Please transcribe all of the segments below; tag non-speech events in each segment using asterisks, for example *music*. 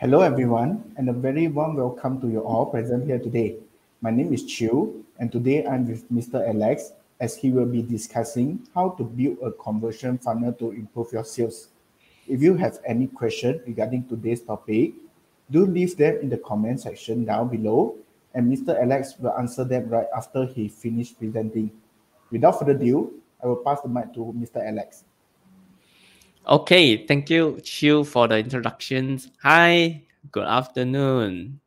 Hello, everyone, and a very warm welcome to you all present here today. My name is Chiu, and today I'm with Mr. Alex as he will be discussing how to build a conversion funnel to improve your sales. If you have any question regarding today's topic, do leave them in the comment section down below, and Mr. Alex will answer them right after he finished presenting. Without further ado, I will pass the mic to Mr. Alex. Okay, thank you, Chiu, for the introductions. Hi, good afternoon.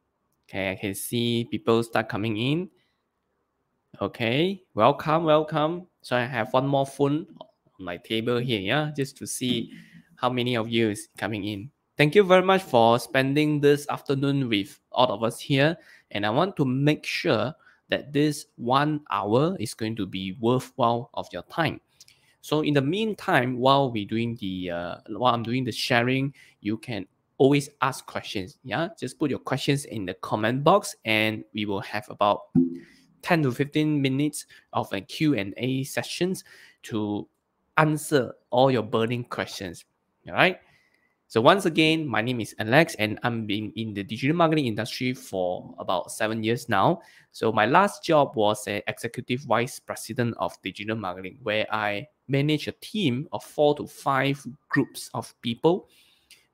Okay, I can see people start coming in. Okay, welcome, welcome. So I have one more phone on my table here, yeah, just to see how many of you is coming in. Thank you very much for spending this afternoon with all of us here. And I want to make sure that this one hour is going to be worthwhile of your time. So in the meantime, while we doing the uh, while I'm doing the sharing, you can always ask questions. Yeah, just put your questions in the comment box, and we will have about 10 to 15 minutes of a Q&A sessions to answer all your burning questions. All right. So once again, my name is Alex, and I'm been in the digital marketing industry for about seven years now. So my last job was an executive vice president of digital marketing, where I manage a team of four to five groups of people,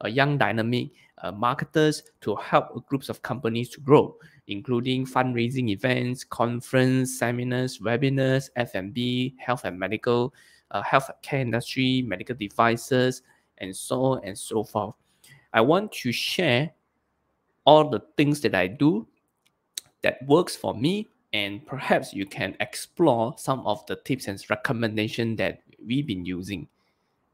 young dynamic uh, marketers to help groups of companies to grow, including fundraising events, conference, seminars, webinars, F&B, health and medical, uh, health care industry, medical devices, and so on and so forth. I want to share all the things that I do that works for me and perhaps you can explore some of the tips and recommendations that we've been using.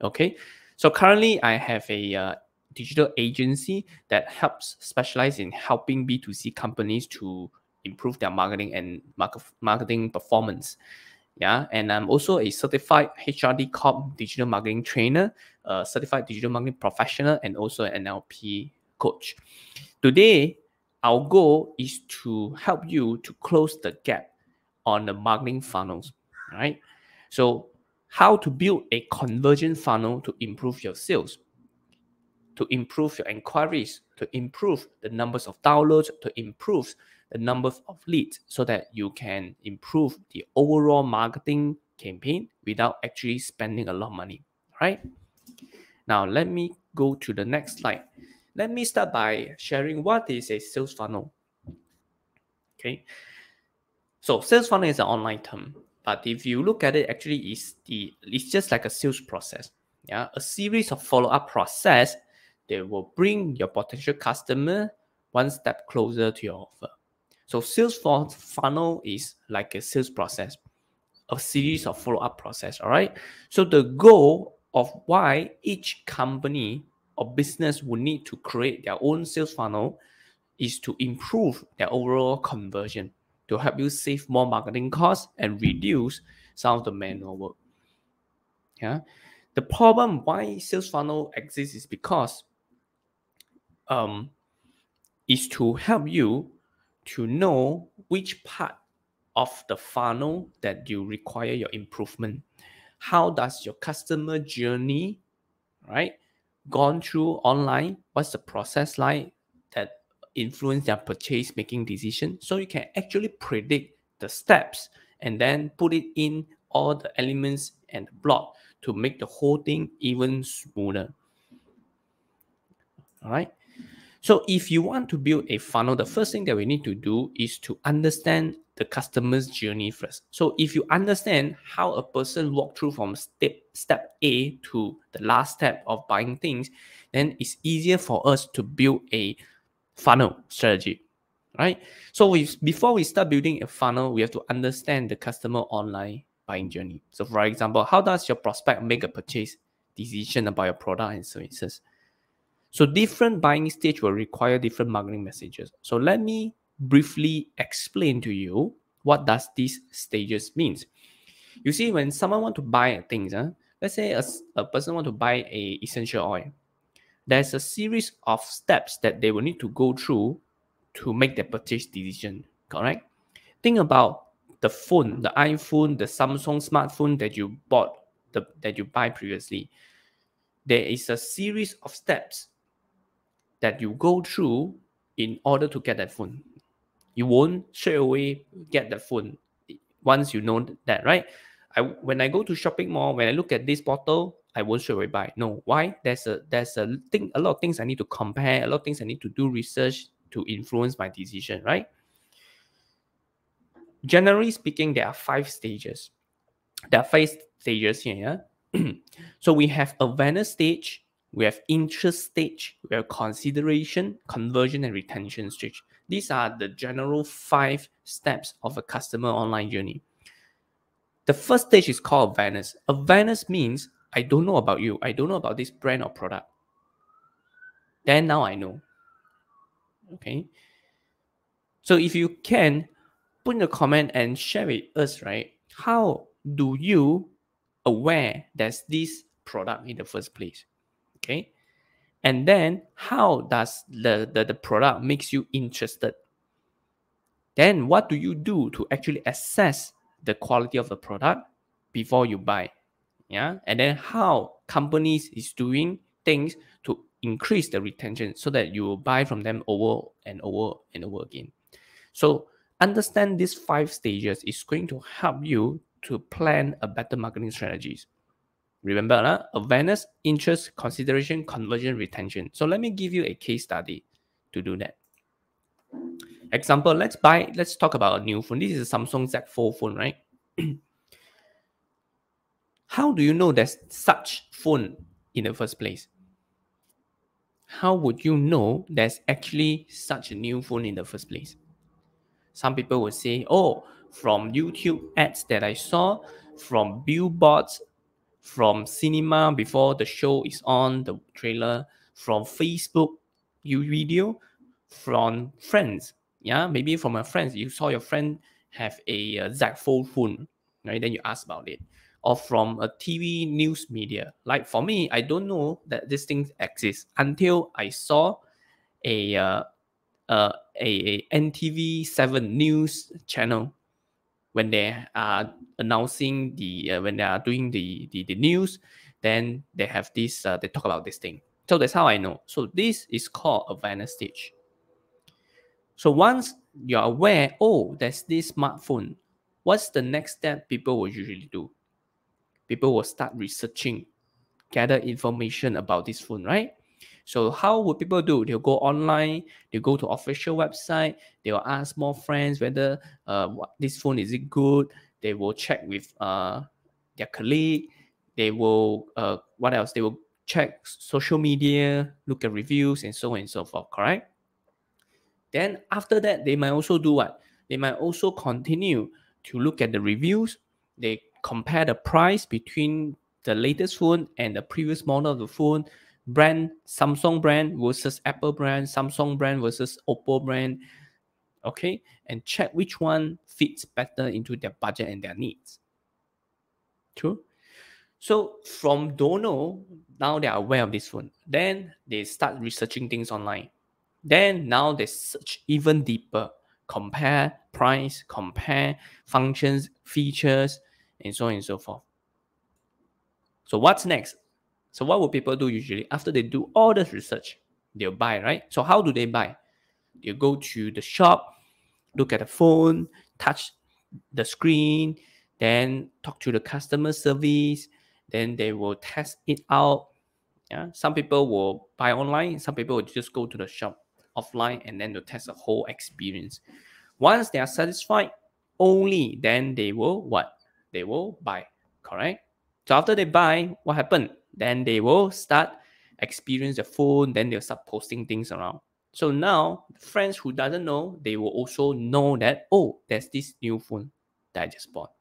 Okay, so currently I have a uh, digital agency that helps specialize in helping B2C companies to improve their marketing and market, marketing performance. Yeah, and I'm also a certified HRD Corp digital marketing trainer, a certified digital marketing professional, and also an NLP coach. Today, our goal is to help you to close the gap on the marketing funnels, right? So, how to build a conversion funnel to improve your sales, to improve your inquiries, to improve the numbers of downloads, to improve the numbers of leads so that you can improve the overall marketing campaign without actually spending a lot of money, right? Now, let me go to the next slide. Let me start by sharing what is a sales funnel. Okay. So sales funnel is an online term, but if you look at it, actually it's the it's just like a sales process. Yeah, a series of follow-up process that will bring your potential customer one step closer to your offer. So sales funnel is like a sales process, a series of follow-up process. All right. So the goal of why each company or business would need to create their own sales funnel is to improve their overall conversion to help you save more marketing costs and reduce some of the manual work. Yeah. The problem why sales funnel exists is because um is to help you to know which part of the funnel that you require your improvement. How does your customer journey, right, gone through online? What's the process like that influence their purchase making decision? So you can actually predict the steps and then put it in all the elements and the block to make the whole thing even smoother. All right. So if you want to build a funnel, the first thing that we need to do is to understand the customer's journey first. So if you understand how a person walked through from step step A to the last step of buying things, then it's easier for us to build a funnel strategy, right? So we, before we start building a funnel, we have to understand the customer online buying journey. So for example, how does your prospect make a purchase decision about your product and services? So different buying stage will require different marketing messages. So let me briefly explain to you what does these stages means. You see, when someone want to buy things, huh, let's say a, a person want to buy a essential oil, there's a series of steps that they will need to go through to make their purchase decision. Correct? Think about the phone, the iPhone, the Samsung smartphone that you bought, the, that you buy previously. There is a series of steps that you go through in order to get that phone. You won't straight away get the phone once you know that, right? I when I go to shopping mall, when I look at this bottle, I won't straight away buy. No, why? There's a there's a thing, a lot of things I need to compare, a lot of things I need to do research to influence my decision, right? Generally speaking, there are five stages. There are five stages here. Yeah? *clears throat* so we have awareness stage, we have interest stage, we have consideration, conversion, and retention stage. These are the general five steps of a customer online journey. The first stage is called awareness. Awareness means I don't know about you. I don't know about this brand or product. Then now I know. Okay. So if you can put in a comment and share with us, right? How do you aware there's this product in the first place? Okay? And then how does the, the, the product makes you interested? Then what do you do to actually assess the quality of the product before you buy? Yeah? And then how companies is doing things to increase the retention so that you will buy from them over and over and over again. So understand these five stages is going to help you to plan a better marketing strategies Remember, uh, awareness, interest, consideration, conversion, retention. So let me give you a case study to do that. Example, let's buy, let's talk about a new phone. This is a Samsung Z Fold phone, right? *clears throat* How do you know there's such phone in the first place? How would you know there's actually such a new phone in the first place? Some people will say, oh, from YouTube ads that I saw, from billboards from cinema before the show is on, the trailer, from Facebook you video, from friends. Yeah, maybe from a friend. You saw your friend have a a, a Z Fold phone, right? Then you ask about it. Or from a TV news media. Like for me, I don't know that this thing exists until I saw a uh, uh, a, a NTV seven news channel when they are announcing the uh, when they are doing the, the the news then they have this uh, they talk about this thing. So that's how i know. So this is called a awareness stage. So once you're aware oh there's this smartphone what's the next step people will usually do? People will start researching gather information about this phone right so how would people do? They'll go online, they go to official website, they will ask more friends whether uh, what, this phone is it good. They will check with uh, their colleague. They will uh, what else? They will check social media, look at reviews, and so on and so forth. Correct. Then after that, they might also do what? They might also continue to look at the reviews. They compare the price between the latest phone and the previous model of the phone brand Samsung brand versus Apple brand, Samsung brand versus Oppo brand. Okay, and check which one fits better into their budget and their needs. True. So from Dono, now they are aware of this phone. Then they start researching things online. Then now they search even deeper, compare price, compare functions, features, and so on and so forth. So what's next? So what will people do usually after they do all this research? They'll buy, right? So how do they buy? They go to the shop, look at the phone, touch the screen, then talk to the customer service, then they will test it out. Yeah, some people will buy online, some people will just go to the shop. offline and then to test the whole experience. Once they are satisfied, only then they will what? They will buy, correct? So after they buy, what happened? Then they will start experience the phone, then they'll start posting things around. So now friends who doesn't know, they will also know that, oh, there's this new phone that I just bought.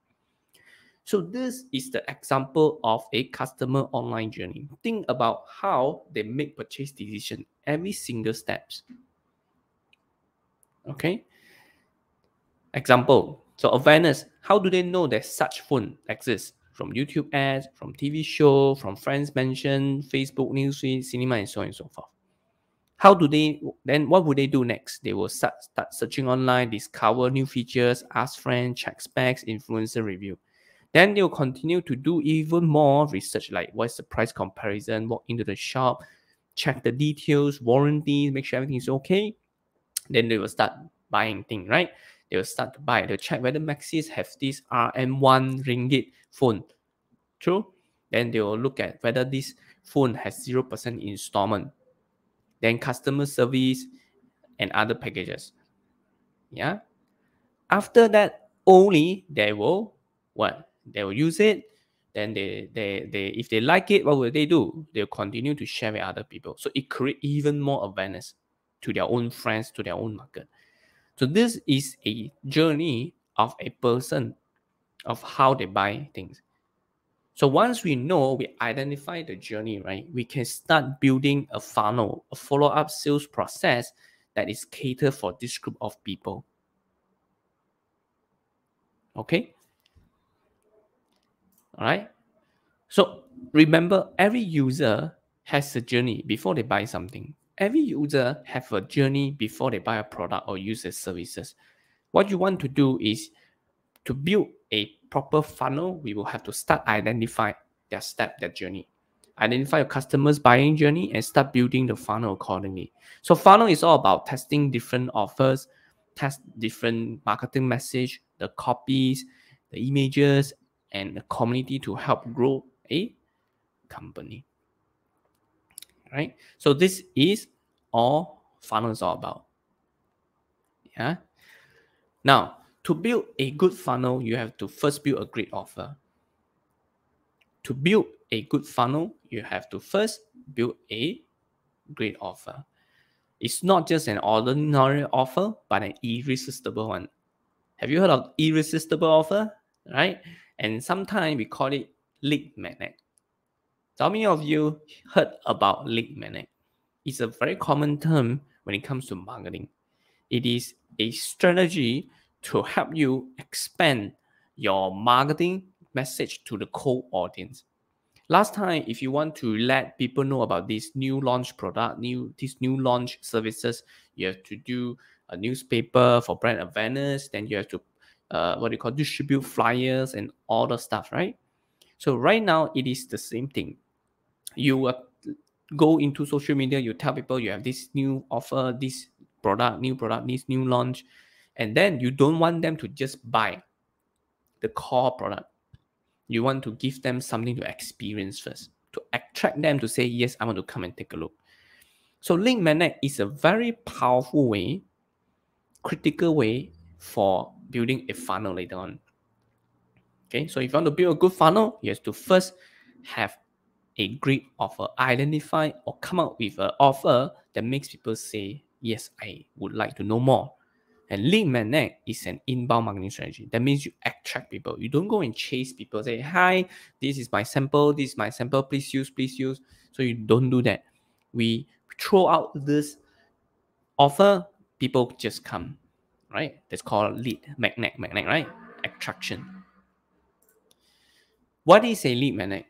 So this is the example of a customer online journey. Think about how they make purchase decision every single steps. Okay. Example. So awareness. How do they know that such phone exists? From YouTube ads, from TV show, from friends mention, Facebook newsfeed, cinema, and so on and so forth. How do they then what would they do next? They will start, start searching online, discover new features, ask friends, check specs, influencer review. Then they'll continue to do even more research, like what's the price comparison, walk into the shop, check the details, warranties, make sure everything is okay. Then they will start buying things, right? They will start to buy. They'll check whether Maxis have this RM1 ringgit phone. True? Then they will look at whether this phone has 0% installment. Then customer service and other packages. Yeah. After that, only they will what? They will use it. Then they, they, they, if they like it, what will they do? They'll continue to share with other people. So it create even more awareness to their own friends, to their own market. So this is a journey of a person of how they buy things. So once we know, we identify the journey, right? We can start building a funnel, a follow-up sales process that is catered for this group of people. Okay. All right. So remember, every user has a journey before they buy something. Every user have a journey before they buy a product or use their services. What you want to do is to build a proper funnel. We will have to start identify their step, their journey. Identify your customers' buying journey and start building the funnel accordingly. So funnel is all about testing different offers, test different marketing message, the copies, the images, and the community to help grow a company right? So this is all funnel is all about. Yeah. Now, to build a good funnel, you have to first build a great offer. To build a good funnel, you have to first build a great offer. It's not just an ordinary offer, but an irresistible one. Have you heard of irresistible offer? Right? And sometimes we call it lead magnet. How many of you heard about lead magnet? It's a very common term when it comes to marketing. It is a strategy to help you expand your marketing message to the cold audience. Last time, if you want to let people know about this new launch product, new these new launch services, you have to do a newspaper for brand awareness. Then you have to uh, what do you call distribute flyers and all the stuff, right? So right now it is the same thing you uh, go into social media, you tell people you have this new offer, this product, new product, this new launch, and then you don't want them to just buy the core product. You want to give them something to experience first, to attract them to say, Yes, I want to come and take a look. So, link magnet is a very powerful way, critical way for building a funnel later on. Okay, so if you want to build a good funnel, you have to first have a great offer, identify or come up with an offer that makes people say, Yes, I would like to know more. And lead magnet is an inbound marketing strategy. That means you attract people. You don't go and chase people, say, Hi, this is my sample, this is my sample, please use, please use. So you don't do that. We throw out this offer, people just come, right? That's called lead magnet, magnet, right? Attraction. What is a lead magnet?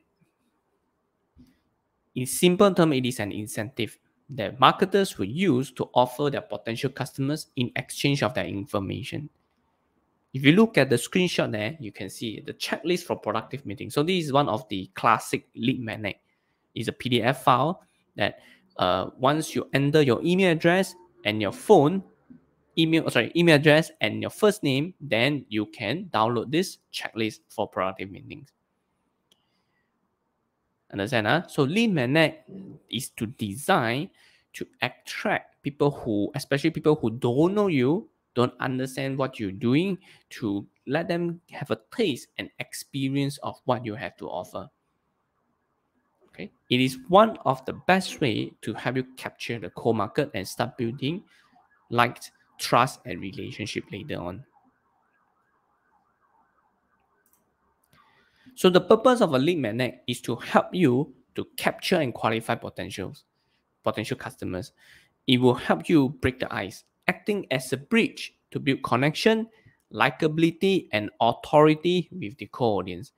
In simple terms, it is an incentive that marketers will use to offer their potential customers in exchange of their information. If you look at the screenshot there, you can see the checklist for productive meeting. So this is one of the classic lead magnet. It's a PDF file that uh, once you enter your email address and your phone, email sorry email address and your first name, then you can download this checklist for productive meetings. Understand? Huh? So lead magnet is to design to attract people who, especially people who don't know you, don't understand what you're doing, to let them have a taste and experience of what you have to offer. Okay, it is one of the best way to help you capture the core market and start building like trust and relationship later on. So the purpose of a lead magnet is to help you to capture and qualify potentials, potential customers. It will help you break the ice, acting as a bridge to build connection, likability, and authority with the core audience.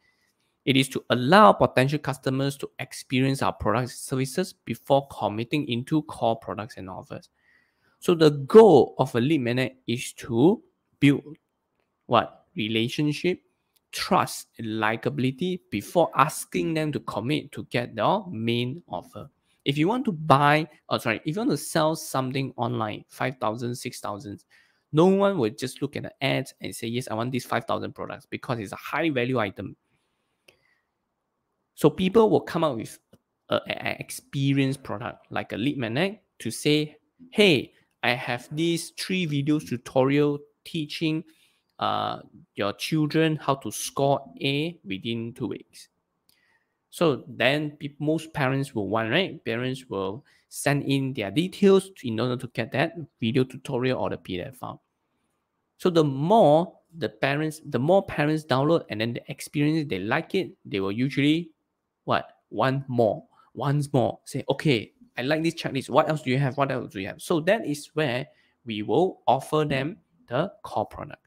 It is to allow potential customers to experience our products and services before committing into core products and offers. So the goal of a lead magnet is to build what relationship, trust, and likability before asking them to commit to get their main offer. If you want to buy, or oh, sorry, if you want to sell something online, 5,000, 6,000, no one will just look at the ads and say, yes, I want these 5,000 products because it's a high value item. So people will come up with an experienced product like a lead magnet to say, hey, I have these three videos tutorial teaching uh, your children how to score A within two weeks. So then most parents will want, right? Parents will send in their details in order to get that video tutorial or the PDF file. So the more the parents, the more parents download and then the experience they like it, they will usually what? One more, once more. Say, okay, I like this checklist. What else do you have? What else do you have? So that is where we will offer them the core product.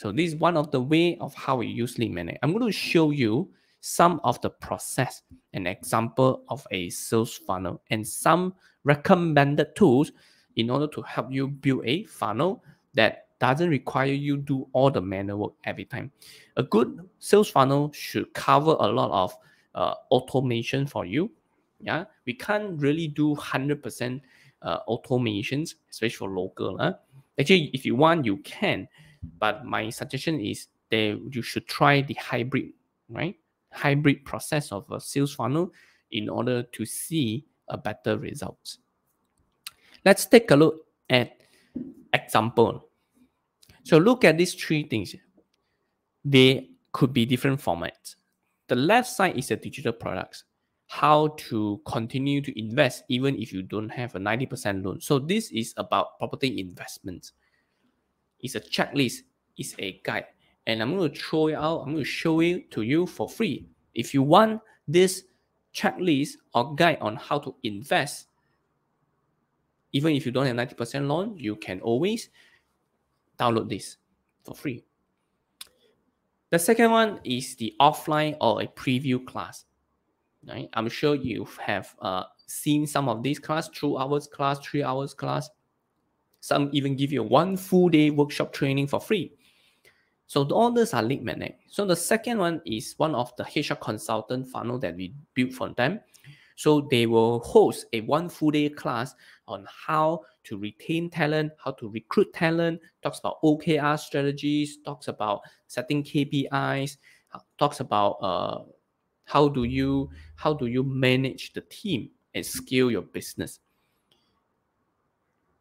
So this is one of the way of how we use lead magnet. I'm going to show you some of the process, an example of a sales funnel and some recommended tools in order to help you build a funnel that doesn't require you do all the manual work every time. A good sales funnel should cover a lot of uh, automation for you yeah, we can't really do 100% uh, automations, especially for local. Huh? Actually, if you want, you can. But my suggestion is that you should try the hybrid, right? Hybrid process of a sales funnel in order to see a better results. Let's take a look at example. So look at these three things. They could be different formats. The left side is the digital products how to continue to invest even if you don't have a 90% loan. So this is about property investment. It's a checklist, it's a guide. And I'm going to throw it out, I'm going to show it to you for free. If you want this checklist or guide on how to invest, even if you don't have 90% loan, you can always download this for free. The second one is the offline or a preview class right? I'm sure you have uh, seen some of these class, two hours class, three hours class. Some even give you a one full day workshop training for free. So all these are lead magnet. So the second one is one of the HR consultant funnel that we built for them. So they will host a one full day class on how to retain talent, how to recruit talent, talks about OKR strategies, talks about setting KPIs, talks about uh, how do you how do you manage the team and scale your business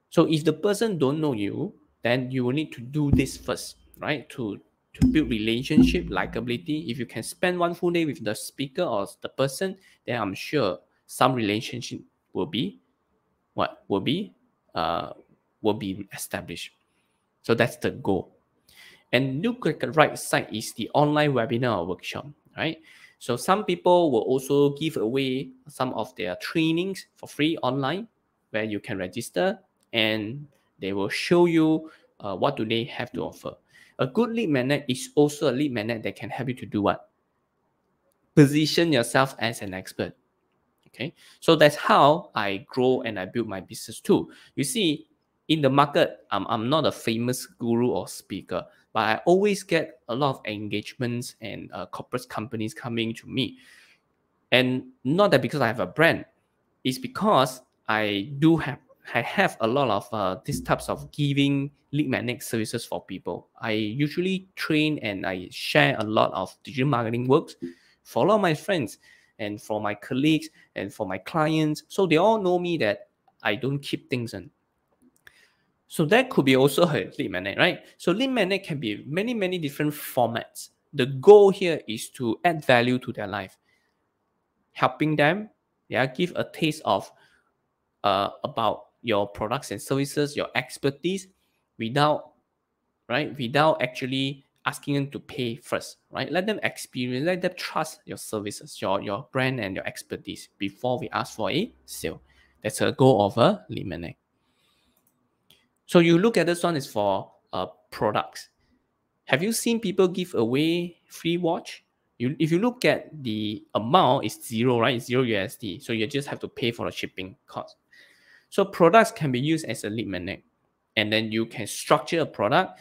so if the person don't know you then you will need to do this first right? To to build relationship likability. If you can spend one full day with the speaker or the person then i'm sure some relationship will be what will be uh will be established. So that's the goal. And look at the right side is the online webinar or workshop right? So some people will also give away some of their trainings for free online where you can register and they will show you uh, what do they have to offer. A good lead magnet is also a lead magnet that can help you to do what? Position yourself as an expert. Okay, so that's how I grow and I build my business too. You see, in the market, I'm, I'm not a famous guru or speaker, but I always get a lot of engagements and uh, corporate companies coming to me. And not that because I have a brand, it's because I do have I have a lot of uh, these types of giving lead magnet services for people. I usually train and I share a lot of digital marketing works for a lot of my friends. and for my colleagues and for my clients. So they all know me that I don't keep things in. So that could be also a lead magnet, right? So lead magnet can be many, many different formats. The goal here is to add value to their life, helping them, yeah, give a taste of uh, about your products and services, your expertise, without, right, without actually asking them to pay first, right? Let them experience, let them trust your services, your your brand and your expertise before we ask for a sale. That's a goal of a magnet. So you look at this one is for uh, products. Have you seen people give away free watch? You, if you look at the amount, it's zero, right? It's zero USD. So you just have to pay for the shipping cost. So products can be used as a lead magnet. And then you can structure a product.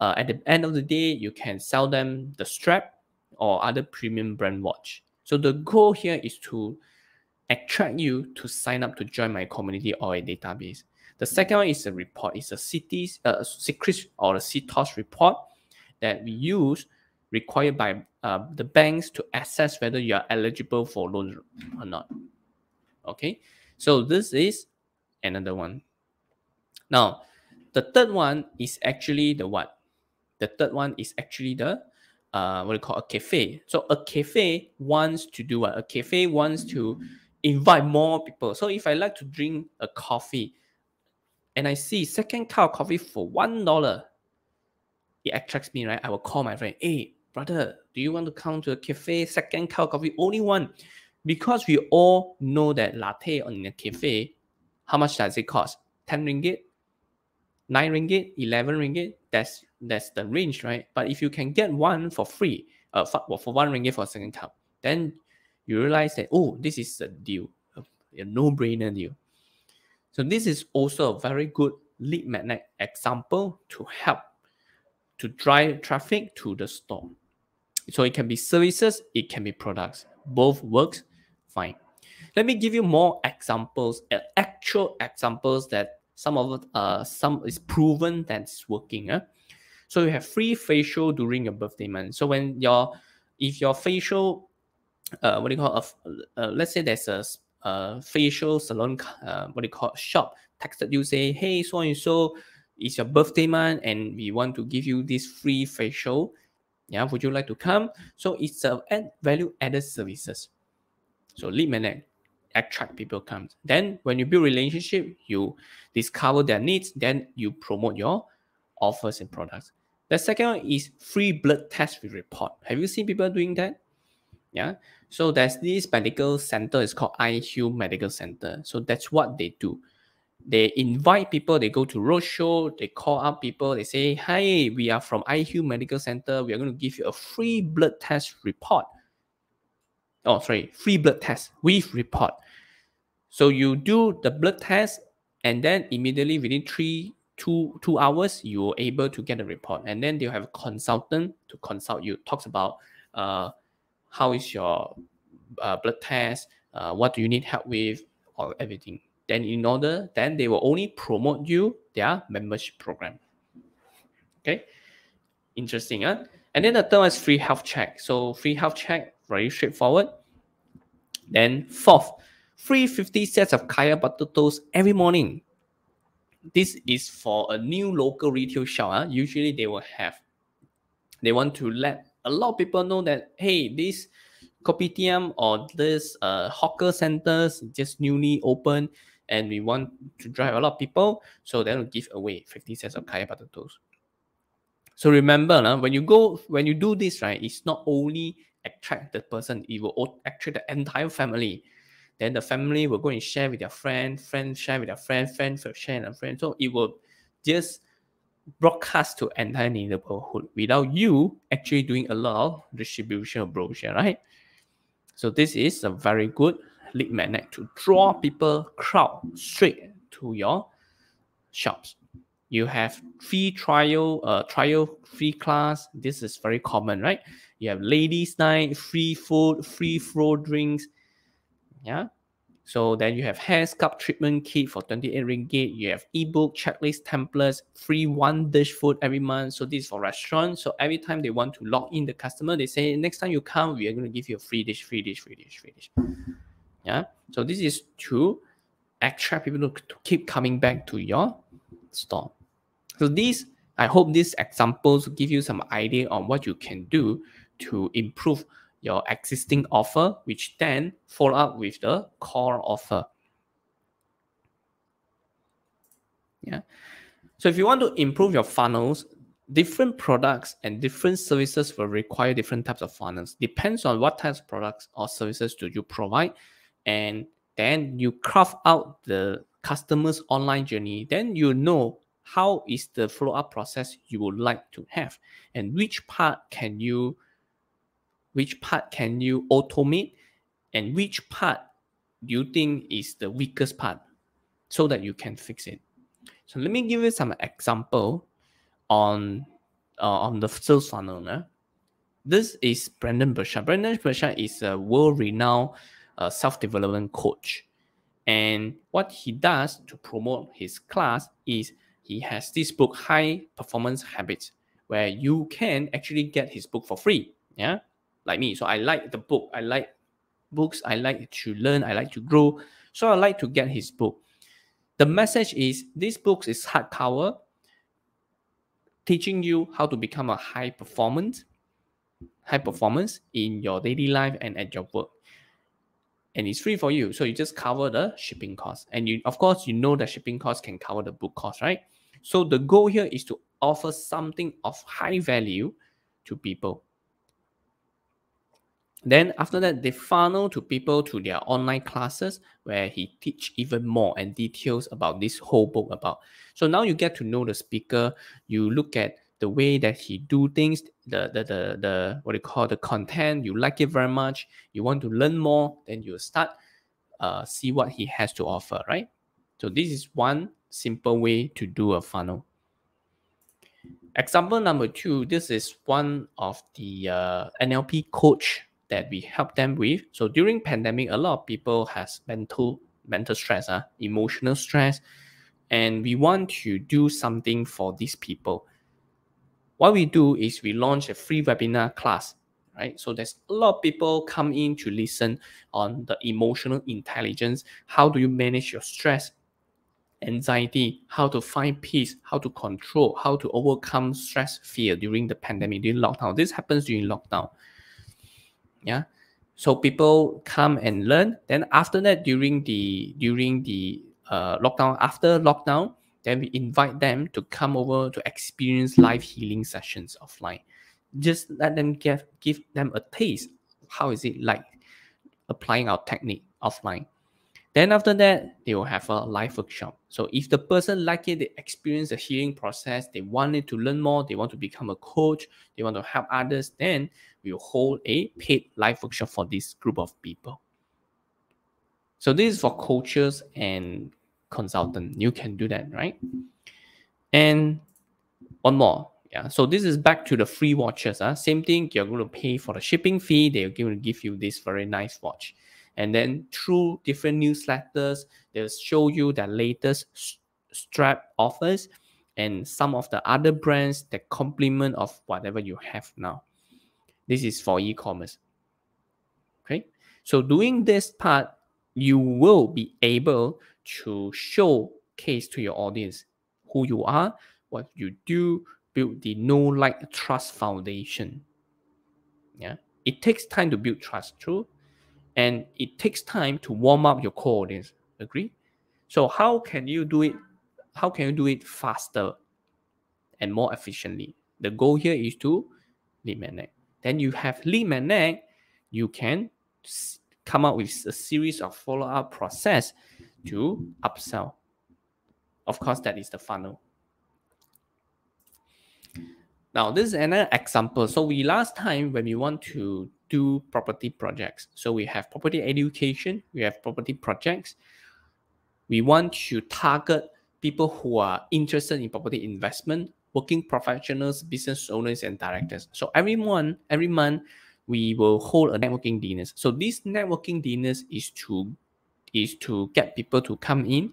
Uh, at the end of the day, you can sell them the strap or other premium brand watch. So the goal here is to attract you to sign up to join my community or a database. The second one is a report. It's a cities, uh, secret or a CTOS report that we use required by uh, the banks to assess whether you are eligible for loan or not. Okay, so this is another one. Now, the third one is actually the what? The third one is actually the uh, what we call a cafe. So a cafe wants to do what? A cafe wants to invite more people. So if I like to drink a coffee, and I see second cup of coffee for one dollar, it attracts me, right? I will call my friend, hey, brother, do you want to come to a cafe? Second cup of coffee, only one. Because we all know that latte on a cafe, how much does it cost? 10 ringgit, 9 ringgit, 11 ringgit. That's that's the range, right? But if you can get one for free, uh, for, for one ringgit for a second cup, then you realize that, oh, this is a deal, a, a no-brainer deal. So this is also a very good lead magnet example to help to drive traffic to the store. So it can be services, it can be products. Both works fine. Let me give you more examples, actual examples that some of uh, some is proven that's working. Uh. So you have free facial during your birthday month. So when your, if your facial, uh, what do you call, a uh, let's say there's a uh, facial salon, uh, what do you call shop, texted you say, hey, so and so, it's your birthday month and we want to give you this free facial. Yeah, would you like to come? So it's a add value added services. So lead magnet attract people comes. Then when you build relationship, you discover their needs, then you promote your offers and products. The second one is free blood test with report. Have you seen people doing that? Yeah. So there's this medical center, it's called IQ Medical Center. So that's what they do. They invite people, they go to roadshow, they call up people, they say, Hi, we are from IHU Medical Center. We are going to give you a free blood test report. Oh, sorry, free blood test with report. So you do the blood test, and then immediately within three, two, two hours, you're able to get a report. And then they'll have a consultant to consult you, talks about uh how is your uh, blood test, uh, what do you need help with, or everything. Then in order, then they will only promote you their membership program. Okay, interesting, huh? And then the third one is free health check. So free health check, very straightforward. Then fourth, free 50 sets of kaya butter toast every morning. This is for a new local retail shop. Huh? Usually they will have, they want to let a lot of people know that hey, this kopitiam or this uh, hawker centers just newly open, and we want to drive a lot of people, so they'll give away 50 sets of kaya butter toast. So remember, uh, when you go, when you do this, right, it's not only attract the person, it will attract the entire family. Then the family will go and share with their friend, friend share with their friend, friend share with their friend. So it will just broadcast to entire neighborhood without you actually doing a lot of distribution of brochure, right? So this is a very good lead magnet to draw people crowd straight to your shops. You have free trial, uh, trial free class. This is very common, right? You have ladies' night, free food, free flow drinks. Yeah. So then you have hair scalp treatment kit for 28 ringgit. You have ebook, checklist, templates, free one dish food every month. So this is for restaurants. So every time they want to log in the customer, they say, next time you come, we are going to give you a free dish, free dish, free dish, free dish. Yeah. So this is to attract people to, to keep coming back to your store. So these, I hope these examples give you some idea on what you can do to improve your existing offer, which then follow up with the core offer. Yeah. So if you want to improve your funnels, different products and different services will require different types of funnels. Depends on what types of products or services do you provide. And then you craft out the customer's online journey. Then you know how is the follow-up process you would like to have? And which part can you which part can you automate? And which part do you think is the weakest part so that you can fix it? So let me give you some example on uh, on the sales funnel this is Brendon Burchard. Brendon Burchard is a world-renowned uh, self-development coach. And what he does to promote his class is he has this book high performance habits where you can actually get his book for free yeah like me. So I like the book. I like books. I like to learn. I like to grow. So I like to get his book. The message is this book is hardcover, teaching you how to become a high performance, high performance in your daily life and at your work. And it's free for you. So you just cover the shipping cost. And you of course you know that shipping cost can cover the book cost, right? So the goal here is to offer something of high value to people. Then after that, they funnel to people to their online classes where he teach even more and details about this whole book about. So now you get to know the speaker. You look at the way that he do things, the the the, the what you call the content. You like it very much. You want to learn more. Then you start uh, see what he has to offer, right? So this is one simple way to do a funnel. Example number two, this is one of the uh, NLP coach that we help them with. So during pandemic, a lot of people has mental mental stress, uh, emotional stress, and we want to do something for these people. What we do is we launch a free webinar class, right? So there's a lot of people come in to listen on the emotional intelligence. How do you manage your stress, anxiety, how to find peace, how to control, how to overcome stress, fear during the pandemic, during lockdown. This happens during lockdown. Yeah. So people come and learn. Then after that, during the during the uh, lockdown, after lockdown, then we invite them to come over to experience live healing sessions offline. Just let them give give them a taste. How is it like applying our technique offline? Then after that, they will have a live workshop. So if the person like it, they experience the healing process, they wanted to learn more, they want to become a coach, they want to help others, then we will hold a paid live workshop for this group of people. So this is for coaches and consultant. You can do that, right? And one more. Yeah. So this is back to the free watches. Uh. Same thing. You're going to pay for the shipping fee. They're going to give you this very nice watch. And then through different newsletters, they'll show you the latest strap offers and some of the other brands that complement of whatever you have now. This is for e-commerce. Okay. So doing this part, you will be able to showcase to your audience who you are, what you do, build the know like trust foundation. Yeah. It takes time to build trust, true and it takes time to warm up your core audience. Agree? So how can you do it? How can you do it faster and more efficiently? The goal here is to lead magnet. Then you have lead magnet, you can come up with a series of follow-up process to upsell. Of course, that is the funnel. Now, this is another example. So we last time when we want to do property projects. So we have property education, we have property projects. We want to target people who are interested in property investment, working professionals, business owners, and directors. So every month, every month, we will hold a networking dinner. So this networking dinners is to is to get people to come in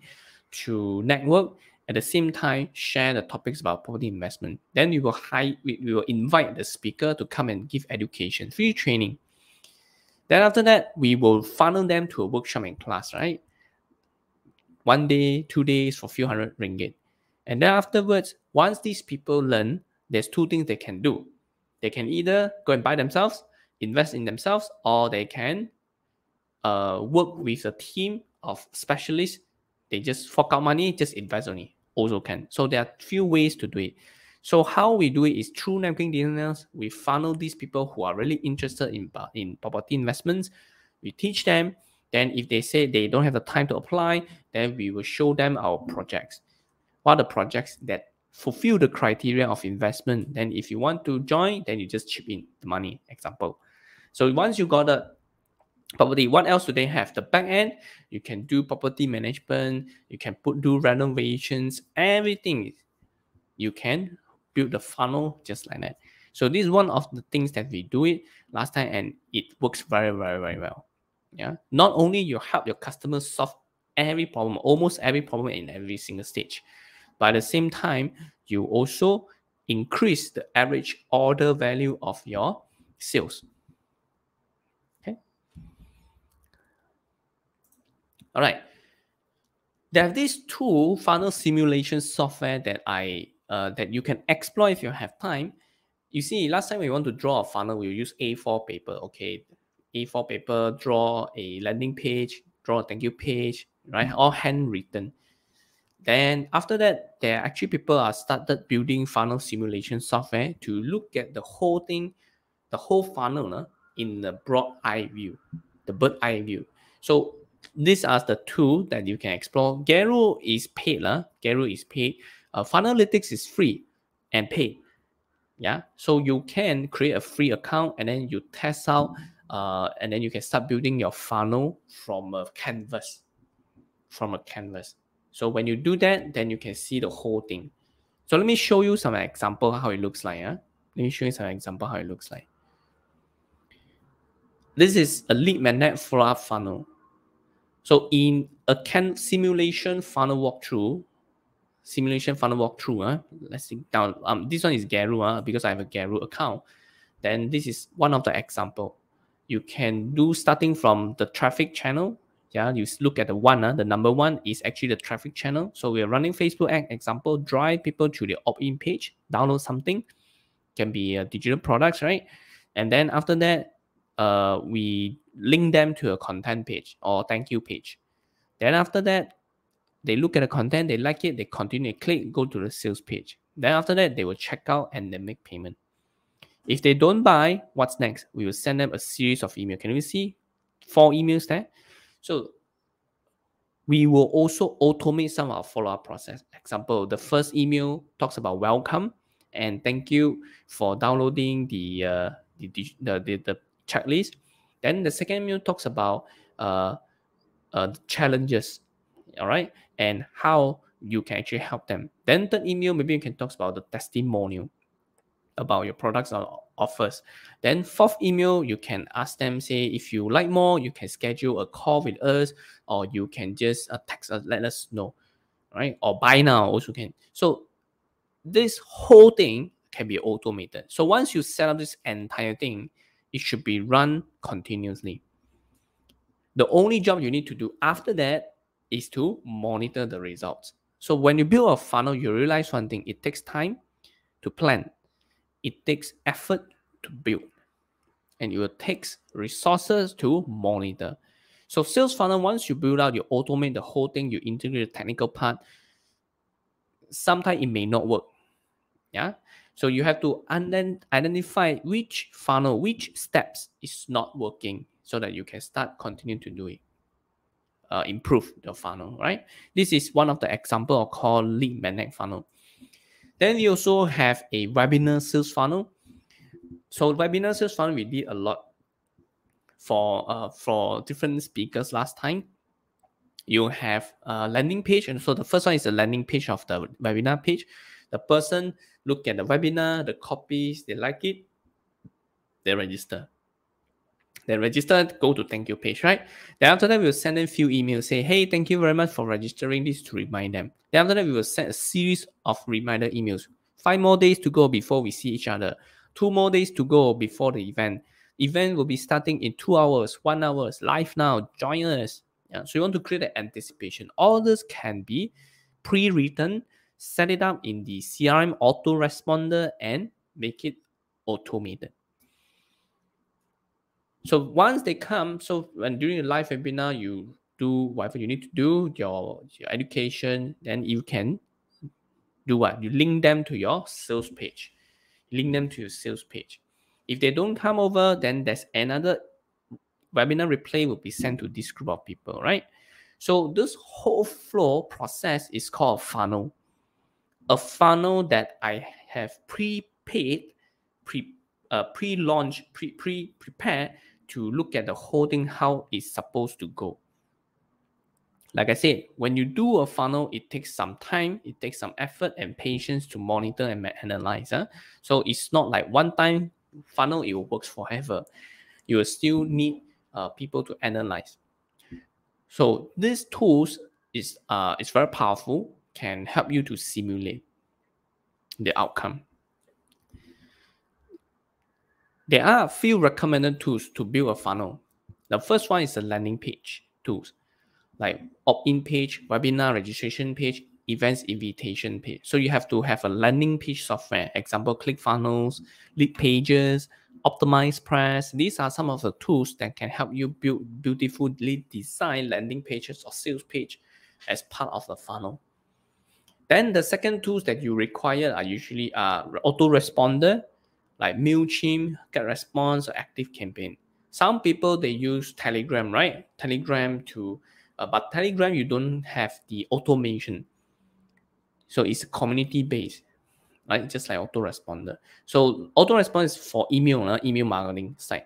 to network at the same time share the topics about property investment. Then we will hire we, we will invite the speaker to come and give education free training. Then after that we will funnel them to a workshop and class right? One day two days for a few hundred ringgit. And then afterwards once these people learn there's two things they can do. They can either go and buy themselves invest in themselves or they can uh, work with a team of specialists. They just fork out money just invest only also can. So there are few ways to do it. So how we do it is through networking dinners we funnel these people who are really interested in, in property investments. We teach them. Then if they say they don't have the time to apply then we will show them our projects. What are the projects that fulfill the criteria of investment? Then if you want to join then you just chip in the money example. So once you got the property. What else do they have? The back end you can do property management you can put do renovations everything. You can build the funnel just like that. So this is one of the things that we do it last time and it works very very very well. Yeah. Not only you help your customers solve every problem almost every problem in every single stage but at the same time you also increase the average order value of your sales All right. There's these two funnel simulation software that I uh, that you can explore if you have time. You see, last time we want to draw a funnel, we'll use A4 paper. Okay, A4 paper, draw a landing page, draw a thank you page, right? All handwritten. Then after that, there are actually people are started building funnel simulation software to look at the whole thing, the whole funnel uh, in the broad eye view, the bird eye view. So these are the two that you can explore. Geru is paid. Uh. Geru is paid. Uh, Funnelytics is free and paid. Yeah. So you can create a free account and then you test out uh, and then you can start building your funnel from a canvas. From a canvas. So when you do that, then you can see the whole thing. So let me show you some example how it looks like. Huh? Let me show you some example how it looks like. This is a lead magnet follow-up funnel. So in a can simulation funnel walkthrough, simulation funnel walkthrough, uh, let's see down. Um, this one is Geru uh, because I have a Geru account. Then this is one of the example. You can do starting from the traffic channel. Yeah, you look at the one. Uh, the number one is actually the traffic channel. So we're running Facebook ad example, drive people to the opt-in page, download something, can be a digital products, right? And then after that, uh, we link them to a content page or thank you page. Then after that, they look at the content, they like it, they continue to click, go to the sales page. Then after that, they will check out and then make payment. If they don't buy, what's next? We will send them a series of email. Can you see four emails there? So we will also automate some of our follow-up process. Example, the first email talks about welcome and thank you for downloading the uh, the, the, the, the checklist. Then the second email talks about uh, uh, challenges, all right, and how you can actually help them. Then third email, maybe you can talk about the testimonial about your products or offers. Then fourth email, you can ask them, say, if you like more, you can schedule a call with us, or you can just uh, text us, let us know, right? Or buy now also can. So this whole thing can be automated. So once you set up this entire thing, it should be run continuously. The only job you need to do after that is to monitor the results. So when you build a funnel, you realize one thing it takes time to plan, it takes effort to build, and it takes resources to monitor. So sales funnel, once you build out, you automate the whole thing, you integrate the technical part. Sometimes it may not work. Yeah. So you have to identify which funnel, which steps is not working so that you can start continue to do it. Uh, improve the funnel, right? This is one of the example called lead magnet funnel. Then we also have a webinar sales funnel. So webinar sales funnel, we did a lot for uh, for different speakers last time. You have a landing page, and so the first one is the landing page of the webinar page. The person look at the webinar, the copies, they like it, they register. They register, go to thank you page, right? Then after that, we'll send them few emails, say, hey, thank you very much for registering this to remind them. Then after that, we will send a series of reminder emails. Five more days to go before we see each other. Two more days to go before the event. Event will be starting in two hours, one hours, live now. Join us. Yeah, so you want to create an anticipation. All this can be pre-written, set it up in the CRM autoresponder and make it automated. So once they come, so when during a live webinar, you do whatever you need to do, your, your education, then you can do what? You link them to your sales page. Link them to your sales page. If they don't come over, then there's another webinar replay will be sent to this group of people, right? So this whole flow process is called funnel. A funnel that I have prepaid, pre uh, pre-launch, pre pre prepared to look at the holding how it's supposed to go. Like I said, when you do a funnel, it takes some time, it takes some effort and patience to monitor and analyze. Huh? So it's not like one time funnel, it works forever. You will still need uh, people to analyze. So these tools is uh, is very powerful, can help you to simulate the outcome. There are a few recommended tools to build a funnel. The first one is the landing page tools, like opt-in page, webinar registration page, events invitation page. So you have to have a landing page software, example, ClickFunnels, Leadpages, OptimizePress. These are some of the tools that can help you build beautifully designed landing pages or sales page as part of the funnel. Then the second tools that you require are usually uh, autoresponder, like MailChimp, GetResponse, or ActiveCampaign. Some people, they use Telegram, right? Telegram to, uh, but Telegram, you don't have the automation. So it's community based, right? Just like autoresponder. So autoresponder is for email, uh, email marketing site.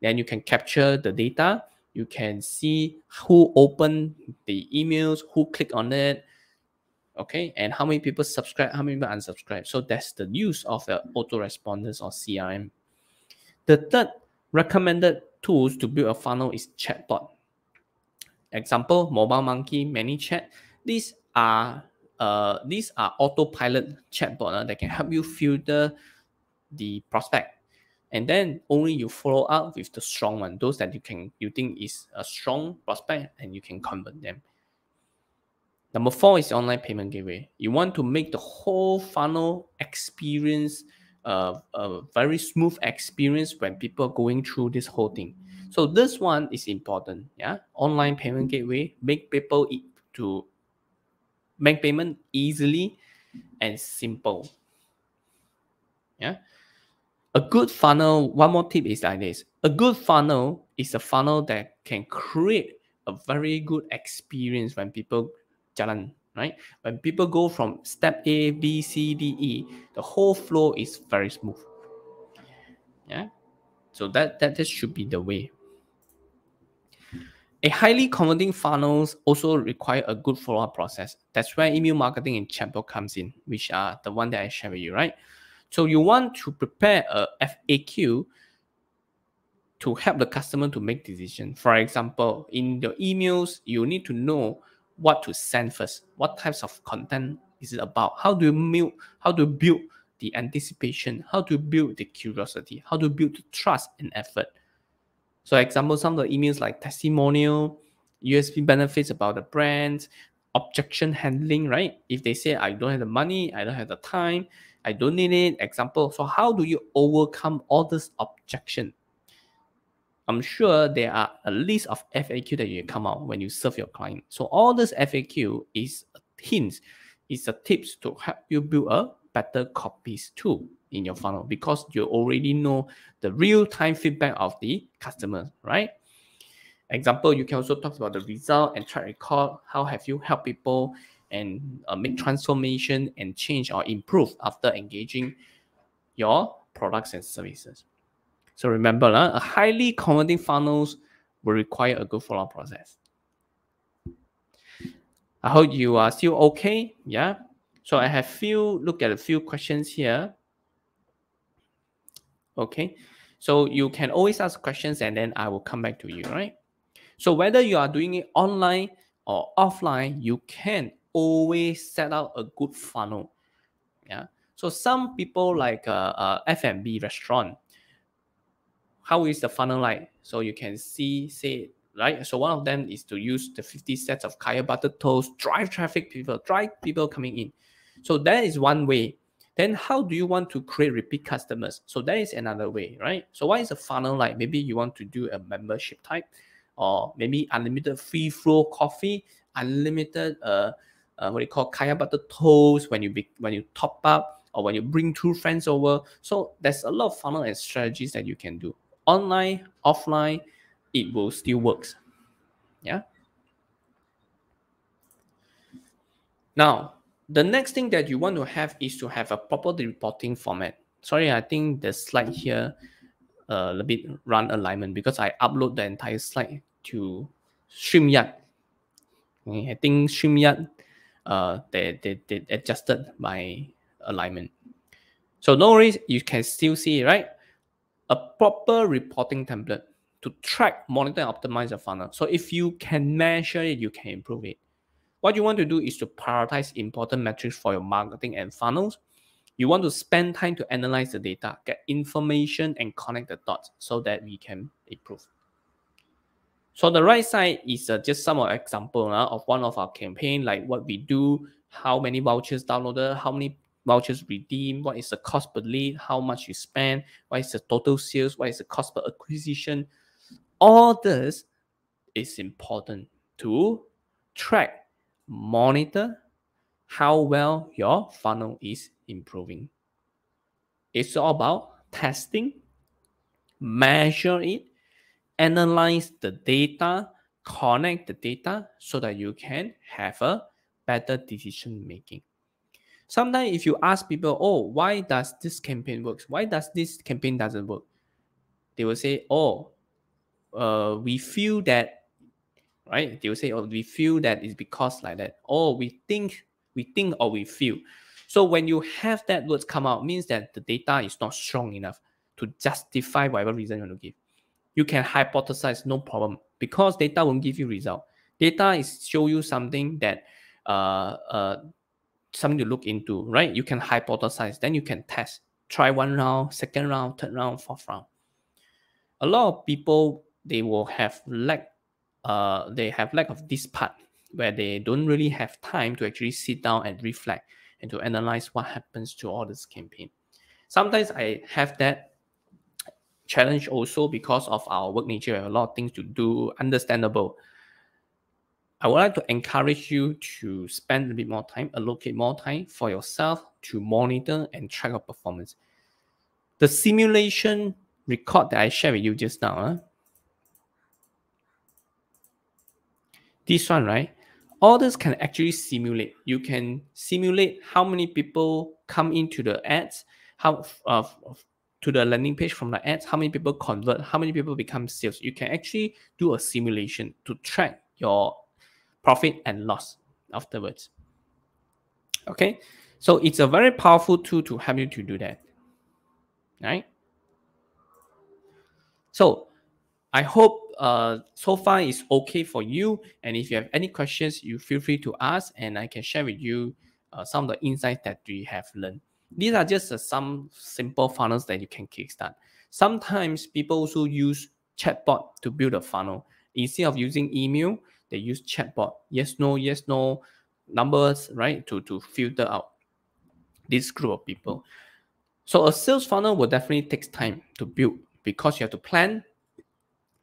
Then you can capture the data. You can see who opened the emails, who click on it, okay, and how many people subscribe, how many people unsubscribe. So that's the use of the autoresponders or CRM. The third recommended tools to build a funnel is chatbot. Example, Mobile Monkey, ManyChat. These are uh, these are autopilot chatbot uh, that can help you filter the prospect and then only you follow up with the strong one those that you can you think is a strong prospect and you can convert them number four is online payment gateway you want to make the whole funnel experience uh, a very smooth experience when people are going through this whole thing so this one is important yeah online payment gateway make people to make payment easily and simple. Yeah. A good funnel, one more tip is like this. A good funnel is a funnel that can create a very good experience when people jalan, right? When people go from step A, B, C, D, E, the whole flow is very smooth. Yeah. So that that, that should be the way. A highly converting funnels also require a good follow-up process. That's where email marketing and chatbot comes in, which are the one that I share with you, right? So you want to prepare a FAQ to help the customer to make decision. For example, in your emails, you need to know what to send first. What types of content is it about? How do you build, how to build the anticipation? How to build the curiosity? How to build the trust and effort? So example, some of the emails like testimonial, USP benefits about the brand, objection handling, right? If they say, I don't have the money, I don't have the time, I don't need it, example. So how do you overcome all this objection? I'm sure there are a list of FAQ that you come out when you serve your client. So all this FAQ is hints, is a tips to help you build a better copies too in your funnel because you already know the real-time feedback of the customer, right? Example, you can also talk about the result and track record. How have you helped people and uh, make transformation and change or improve after engaging your products and services? So remember, uh, a highly converting funnels will require a good follow-up process. I hope you are still okay. Yeah. So I have few look at a few questions here. Okay. So you can always ask questions and then I will come back to you, right? So whether you are doing it online or offline, you can always set out a good funnel. Yeah. So some people like a, a F&B restaurant, how is the funnel like? So you can see, say, right? So one of them is to use the 50 sets of kaya butter toast, drive traffic people, drive people coming in. So that is one way. Then how do you want to create repeat customers? So that is another way, right? So what is a funnel like? Maybe you want to do a membership type or maybe unlimited free flow coffee, unlimited uh, uh what you call kaya butter toast when you be, when you top up or when you bring two friends over. So there's a lot of funnel and strategies that you can do. Online, offline, it will still works. Yeah. Now, the next thing that you want to have is to have a proper reporting format. Sorry, I think the slide here uh, a little bit run alignment because I upload the entire slide to StreamYard. I think StreamYard uh, they, they, they adjusted my alignment. So no worries, you can still see, right? A proper reporting template to track, monitor, and optimize the funnel. So if you can measure it, you can improve it. What you want to do is to prioritize important metrics for your marketing and funnels. You want to spend time to analyze the data, get information, and connect the dots so that we can improve. So the right side is uh, just some example uh, of one of our campaign, like what we do, how many vouchers downloaded, how many vouchers redeemed, what is the cost per lead, how much you spend, what is the total sales, what is the cost per acquisition. All this is important to track, monitor how well your funnel is improving. It's all about testing, measure it, analyze the data, connect the data so that you can have a better decision making. Sometimes if you ask people, oh, why does this campaign works? Why does this campaign doesn't work? They will say, oh, uh, we feel that, right? They will say, oh, we feel that it's because like that. Oh, we think, we think or we feel. So when you have that words come out, means that the data is not strong enough to justify whatever reason you want to give you can hypothesize no problem because data won't give you result. Data is show you something that uh, uh, something to look into, right? You can hypothesize, then you can test. Try one round, second round, third round, fourth round. A lot of people they will have lack, uh, they have lack of this part where they don't really have time to actually sit down and reflect and to analyze what happens to all this campaign. Sometimes I have that challenge also because of our work nature, a lot of things to do, understandable. I would like to encourage you to spend a bit more time, allocate more time for yourself to monitor and track your performance. The simulation record that I shared with you just now, huh? this one, right? All this can actually simulate. You can simulate how many people come into the ads, how uh, to the landing page from the ads, how many people convert, how many people become sales. You can actually do a simulation to track your profit and loss afterwards. Okay, so it's a very powerful tool to help you to do that. Right? So I hope uh, so far is okay for you. And if you have any questions, you feel free to ask, and I can share with you uh, some of the insights that we have learned. These are just uh, some simple funnels that you can kickstart. Sometimes people also use chatbot to build a funnel. Instead of using email, they use chatbot. Yes, no, yes, no numbers, right? To, to filter out this group of people. So a sales funnel will definitely take time to build because you have to plan,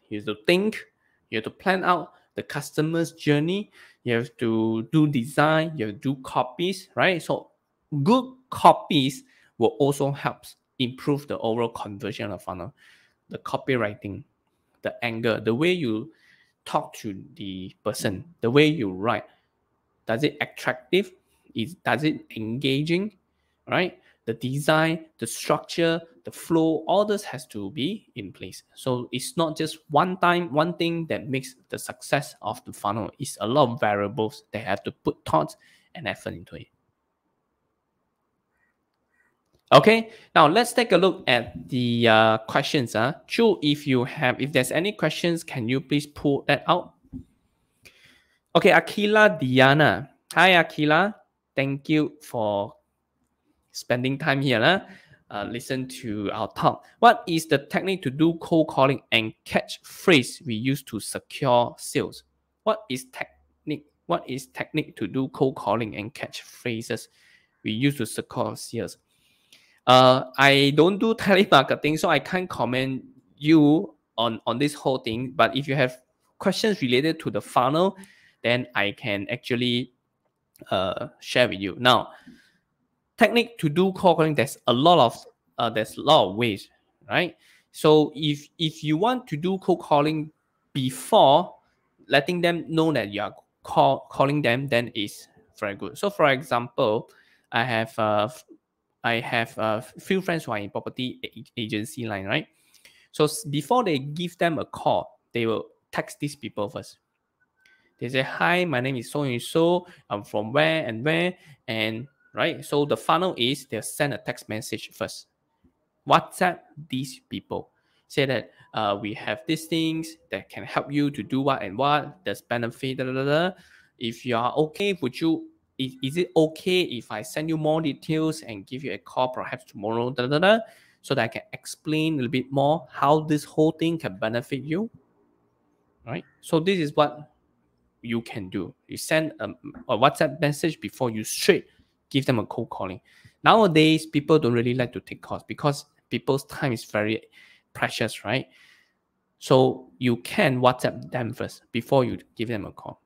you have to think, you have to plan out the customer's journey, you have to do design, you have to do copies, right? So good copies will also help improve the overall conversion of funnel. The copywriting, the angle, the way you talk to the person, the way you write, does it attractive? Is does it engaging? Right? The design, the structure, the flow, all this has to be in place. So it's not just one time, one thing that makes the success of the funnel. It's a lot of variables that have to put thoughts and effort into it. Okay, now let's take a look at the uh, questions. Uh. Chu, if you have, if there's any questions, can you please pull that out? Okay, Akila Diana. Hi, Akila. Thank you for spending time here. Uh. Uh, listen to our talk. What is the technique to do cold calling and catch phrase we use to secure sales? What is technique? What is technique to do cold calling and catch phrases we use to secure sales? Uh, I don't do *laughs* telemarketing, so I can't comment you on on this whole thing. But if you have questions related to the funnel, then I can actually uh, share with you. Now, technique to do cold calling, there's a lot of uh, there's a lot of ways, right? So if if you want to do cold calling before letting them know that you are call, calling them, then is very good. So for example, I have uh, I have a few friends who are in property agency line, right? So before they give them a call, they will text these people first. They say, "Hi, my name is so and so. I'm from where and where." And right, so the funnel is they'll send a text message first. WhatsApp these people. Say that uh, we have these things that can help you to do what and what. There's benefit. If you are okay, would you is, is it okay if I send you more details and give you a call perhaps tomorrow, da, da, da, so that I can explain a little bit more how this whole thing can benefit you? Right. So this is what you can do. You send a, a WhatsApp message before you straight give them a cold calling. Nowadays, people don't really like to take calls because people's time is very precious, right? So you can WhatsApp them first before you give them a call.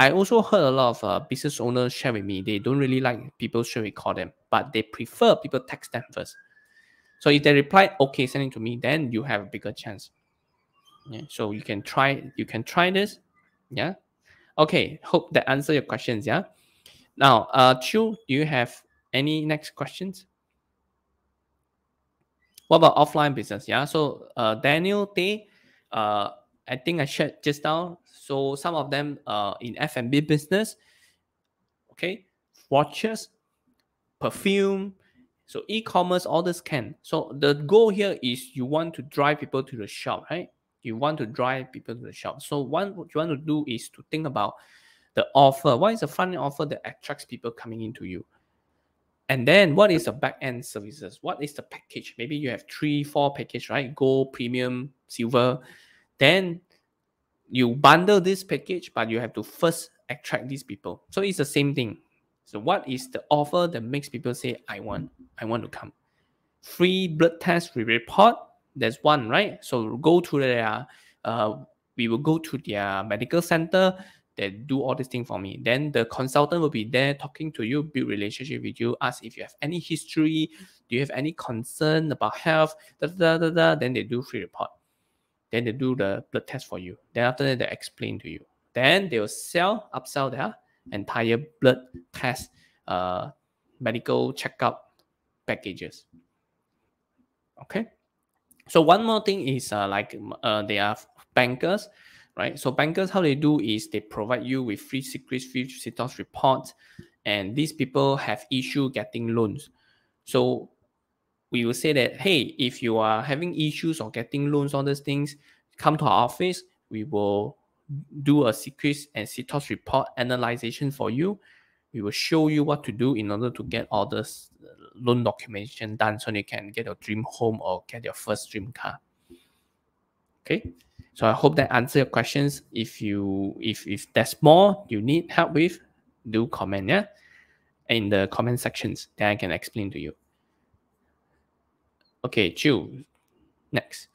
I also heard a lot of uh, business owners share with me they don't really like people straight call them, but they prefer people text them first. So if they reply, okay, send it to me, then you have a bigger chance. Yeah, so you can try you can try this. Yeah. Okay. Hope that answer your questions. Yeah. Now, uh, Chu, do you have any next questions? What about offline business? Yeah. So, uh, Daniel Tay, uh, I think I shared just now. So some of them uh, in F&B business, okay, watches, perfume, so e-commerce, all this can. So the goal here is you want to drive people to the shop, right? You want to drive people to the shop. So one what you want to do is to think about the offer. What is the front end offer that attracts people coming into you? And then what is the back end services? What is the package? Maybe you have three, four package, right? Gold, premium, silver. Then you bundle this package, but you have to first attract these people. So it's the same thing. So what is the offer that makes people say, I want, I want to come? Free blood test report. There's one, right? So go to their uh we will go to their medical center, they do all this thing for me. Then the consultant will be there talking to you, build relationship with you, ask if you have any history, do you have any concern about health, da, da, da, da, then they do free report. Then they do the blood test for you. Then after that, they explain to you. Then they will sell, upsell their entire blood test, uh, medical checkup packages. Okay. So one more thing is uh, like uh, they are bankers, right? So bankers, how they do is they provide you with free CCRIS, free CTOS reports, and these people have issue getting loans. So we will say that, hey, if you are having issues or getting loans, all these things, come to our office. We will do a CCRIS and CTOS report analyzation for you. We will show you what to do in order to get all this uh, loan documentation done so you can get your dream home or get your first dream car. Okay. So I hope that answer your questions. If you if if there's more you need help with, do comment, yeah, in the comment sections. Then I can explain to you. Okay, Chu. Next.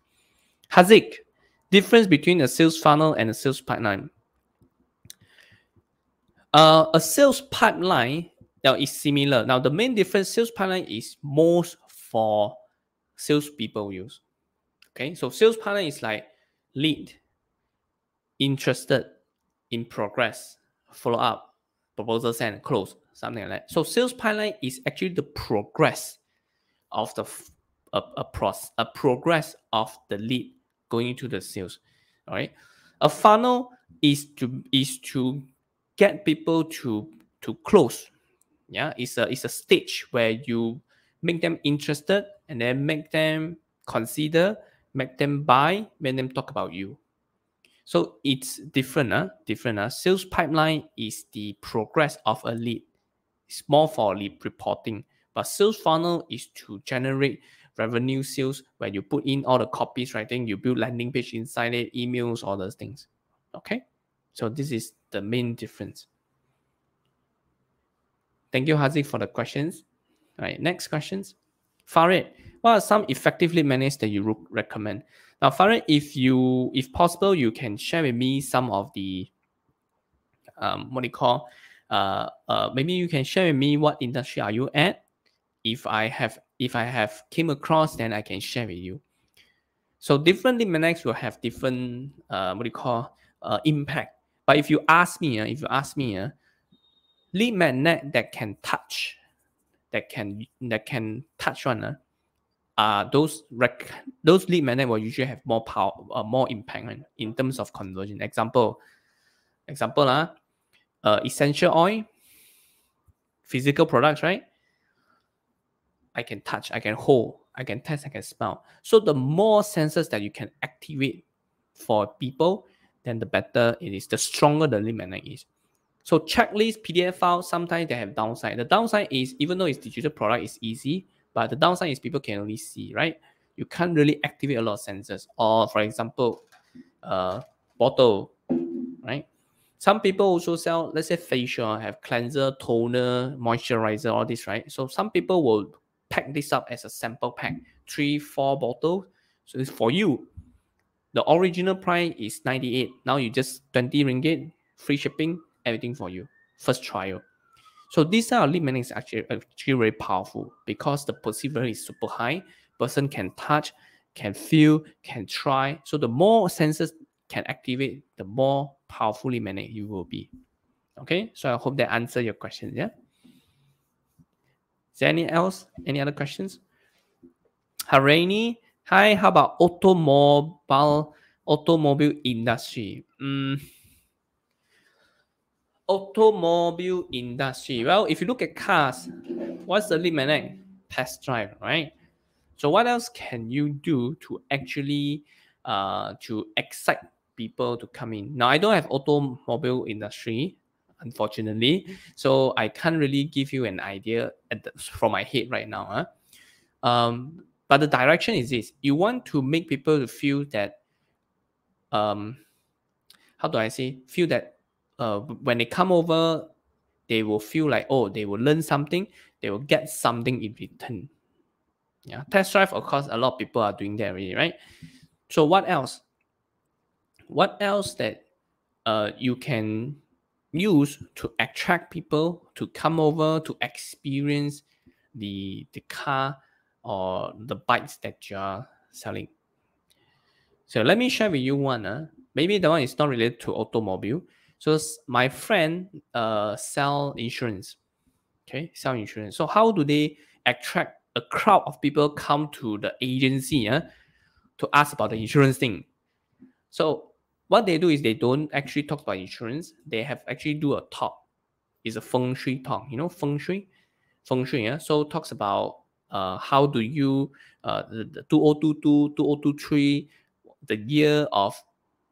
Haziq, difference between a sales funnel and a sales pipeline. Uh, a sales pipeline now is similar. Now the main difference, sales pipeline is most for salespeople use. Okay, so sales pipeline is like lead, interested, in progress, follow up, proposal sent, close, something like that. So sales pipeline is actually the progress of the a, a, pros, a progress of the lead going into the sales. All right. A funnel is to is to get people to to close. Yeah, it's a it's a stage where you make them interested, and then make them consider, make them buy, make them talk about you. So it's different, uh, different. Uh. Sales pipeline is the progress of a lead. It's more for lead reporting. But sales funnel is to generate revenue sales where you put in all the copies, right? Then you build landing page inside it, emails, all those things. Okay. So this is the main difference. Thank you, Haziq, for the questions. All right, next questions. Farid, what are some effectively managed that you recommend? Now, Farid, if you, if possible, you can share with me some of the, um, what do you call, uh, uh, maybe you can share with me what industry are you at. If I have, if I have came across, then I can share with you. So different magnets will have different, uh, what do you call, uh, impact. But if you ask me, uh, if you ask me, uh, lead magnet that can touch, that can that can touch one, uh, uh, those rec- those lead magnet will usually have more power, uh, more impact in terms of conversion. Example, example, uh, uh, essential oil, physical products, right? I can touch, I can hold, I can test, I can smell. So the more senses that you can activate for people, then the better it is. The stronger the lead magnet is. So checklist, PDF file, sometimes they have downside. The downside is even though it's digital product, it's easy but the downside is people can only see, right? You can't really activate a lot of sensors. Or for example, uh, bottle, right? Some people also sell, let's say facial, have cleanser, toner, moisturizer, all this, right? So some people will pack this up as a sample pack, mm. three, four bottles. So it's for you. The original price is 98. Now you just 20 ringgit, free shipping, everything for you. First trial. So this kind of lead magnet is actually actually very powerful because the perseverance is super high. Person can touch, can feel, can try. So the more senses can activate, the more powerfully magnet you will be. Okay, so I hope that answer your question. Yeah. Is there any else? Any other questions? Harini, hi. How about automobile automobile industry? Mm, automobile industry. Well, if you look at cars, what's the magnet? Test drive, right? So what else can you do to actually uh, to excite people to come in? Now I don't have automobile industry, unfortunately, so I can't really give you an idea the, *laughs* from my head right now. Huh? Um, but the direction is this: you want to make people feel that, um, how do I say? Feel that uh, when they come over, they will feel like, oh, they will learn something, they will get something in return. Yeah, test drive, of course, a lot of people are doing that already, right? So what else? What else that uh, you can use to attract people to come over to experience the the car or the bikes that you are selling? So let me share with you one. Uh, maybe the one is not related to automobile, so my friend uh sell insurance. Okay, sell insurance. So how do they attract a crowd of people come to the agency uh, to ask about the insurance thing? So what they do is they don't actually talk about insurance. They have actually do a talk. It's a feng shui talk. You know feng shui, feng shui. Yeah. So talks about uh how do you uh the, the 2022, 2023, the year of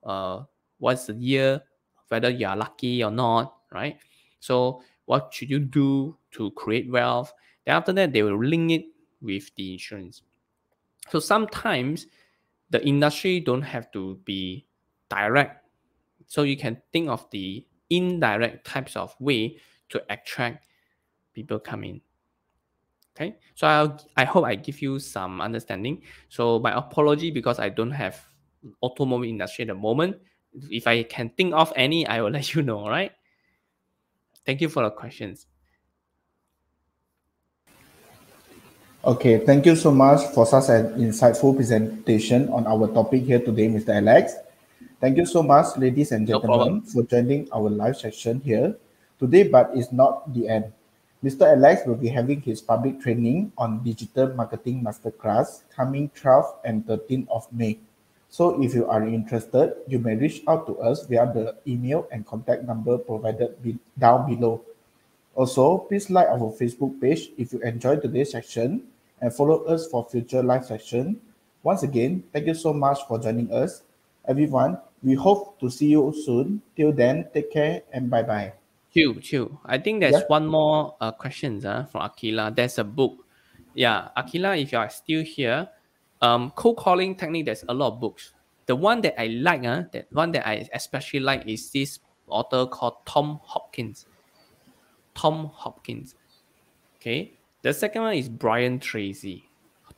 uh what's the year whether you are lucky or not, right? So what should you do to create wealth? Then after that, they will link it with the insurance. So sometimes the industry don't have to be direct. So you can think of the indirect types of way to attract people come in. Okay, so I'll, I hope I give you some understanding. So my apology because I don't have automobile industry at the moment if I can think of any, I will *laughs* let you know. Right. Thank you for the questions. Okay, thank you so much for such an insightful presentation on our topic here today, Mr. Alex. Thank you so much, ladies and gentlemen, no for joining our live session here today, but it's not the end. Mr. Alex will be having his public training on Digital Marketing Masterclass coming 12th and 13th of May. So if you are interested, you may reach out to us via the email and contact number provided be down below. Also, please like our Facebook page if you enjoyed today's session and follow us for future live session. Once again, thank you so much for joining us. Everyone, we hope to see you soon. Till then, take care and bye-bye. Chill, chill. I think there's yeah. one more uh, question uh, from Akila. There's a book. Yeah, Akila, if you are still here, um, cold calling technique, there's a lot of books. The one that I like, uh, that one that I especially like is this author called Tom Hopkins. Tom Hopkins. Okay. The second one is Brian Tracy.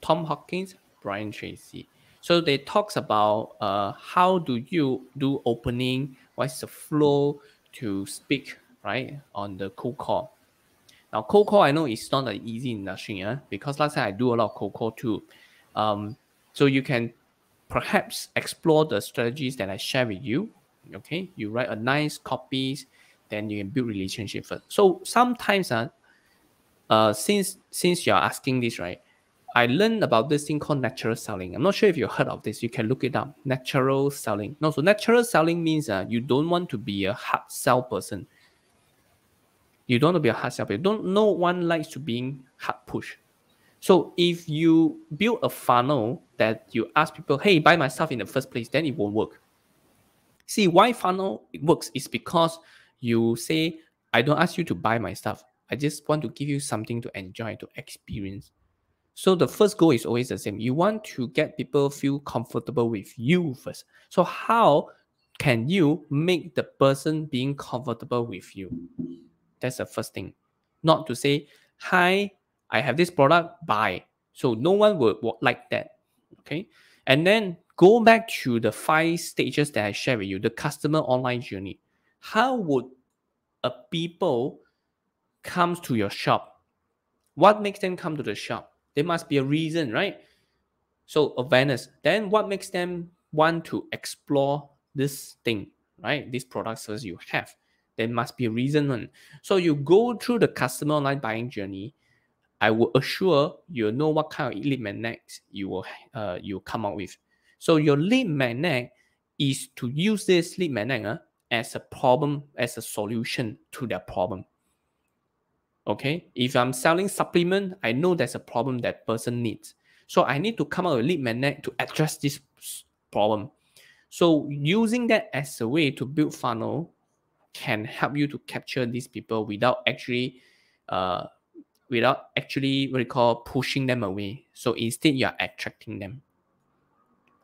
Tom Hopkins, Brian Tracy. So they talks about uh, how do you do opening, what's the flow to speak, right, on the cold call. Now, cold call, I know it's not an easy industry, yeah, because last time I do a lot of cold call too. Um, so you can perhaps explore the strategies that I share with you. Okay, you write a nice copies, then you can build relationship first. So sometimes, uh, uh, since since you're asking this, right? I learned about this thing called natural selling. I'm not sure if you heard of this. You can look it up. Natural selling. No, so natural selling means uh, you don't want to be a hard sell person. You don't want to be a hard sell person. Don't no one likes to being hard push. So if you build a funnel that you ask people, hey, buy my stuff in the first place, then it won't work. See, why funnel it works is because you say, I don't ask you to buy my stuff. I just want to give you something to enjoy, to experience. So the first goal is always the same. You want to get people feel comfortable with you first. So how can you make the person being comfortable with you? That's the first thing. Not to say, hi, I have this product, buy. So no one would, like that. Okay. And then go back to the five stages that I share with you, the customer online journey. How would a people comes to your shop? What makes them come to the shop? There must be a reason, right? So awareness. Then what makes them want to explore this thing, right? These products service you have. There must be a reason. So you go through the customer online buying journey I will assure you know what kind of lead magnet you will uh, you come up with. So your lead magnet is to use this lead magnet uh, as a problem, as a solution to their problem. Okay, if I'm selling supplement, I know there's a problem that person needs. So I need to come up with lead magnet to address this problem. So using that as a way to build funnel can help you to capture these people without actually uh, without actually what you call pushing them away. So instead, you are attracting them.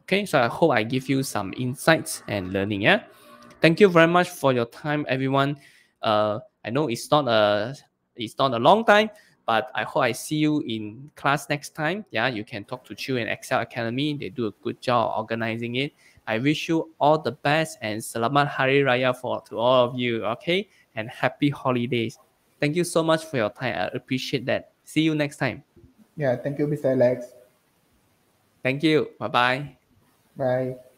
Okay, so I hope I give you some insights and learning. Yeah, thank you very much for your time, everyone. Uh, I know it's not a it's not a long time, but I hope I see you in class next time. Yeah, you can talk to Chiu and Excel Academy. They do a good job organizing it. I wish you all the best and Selamat Hari Raya for to all of you. Okay, and happy holidays. Thank you so much for your time. I appreciate that. See you next time. Yeah, thank you, Mr. Alex. Thank you. Bye-bye. Bye.